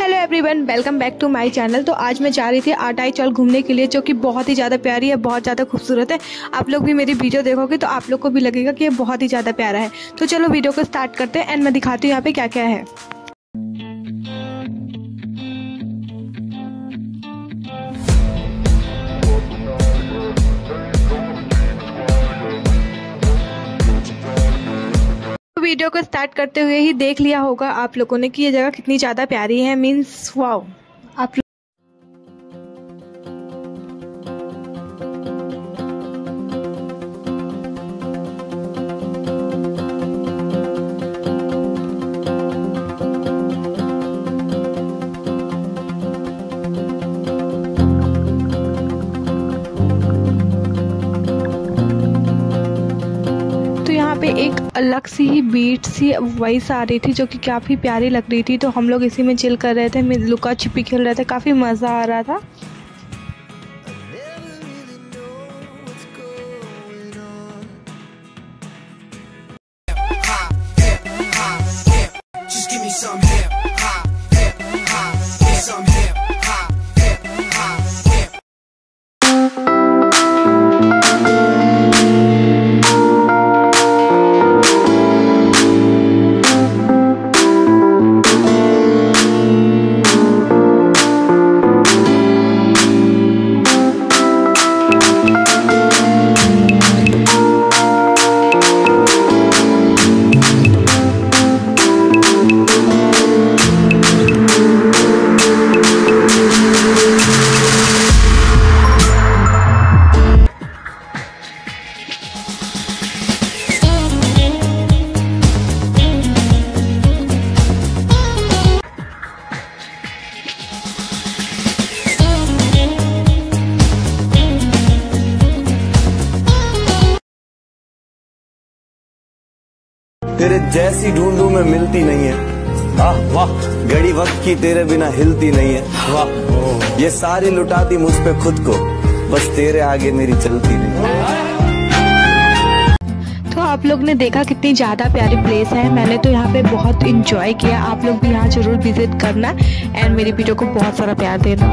Everyone welcome back to my channel तो आज मैं जा रही थी आटाई चौल घूमने के लिए, जो कि बहुत ही ज़्यादा प्यारी है, बहुत ज़्यादा खूबसूरत है। आप लोग भी मेरी वीडियो देखोगे तो आप लोग को भी लगेगा कि ये बहुत ही ज़्यादा प्यारा है। तो चलो वीडियो को स्टार्ट करते हैं एंड मैं दिखाती हूँ यहाँ पे क्या क्या है। वीडियो को स्टार्ट करते हुए ही देख लिया होगा आप लोगों ने कि ये जगह कितनी ज़्यादा प्यारी है मीन्स वाओ आप पे एक अलग सी ही बीट सी वॉइस आ रही थी, जो कि काफ़ी प्यारी लग रही थी। तो हम लोग इसी में चिल कर रहे थे लुका छिपी खेल रहे थे, काफ़ी मज़ा आ रहा था। तेरे जैसी ढूंढू में मिलती नहीं है। वाह वाह। घड़ी वक्त की तेरे बिना हिलती नहीं है। वाह। ये सारी लुटाती मुझ पे खुद को। बस तेरे आगे मेरी चलती नहीं। तो आप लोग ने देखा कितनी ज़्यादा प्यारी प्लेस है। मैंने तो यहाँ पे बहुत इंजॉय किया। आप लोग भी यहाँ ज़रूर विज़िट करना। एंड मेरी वीडियो को बहुत सारा प्यार देना।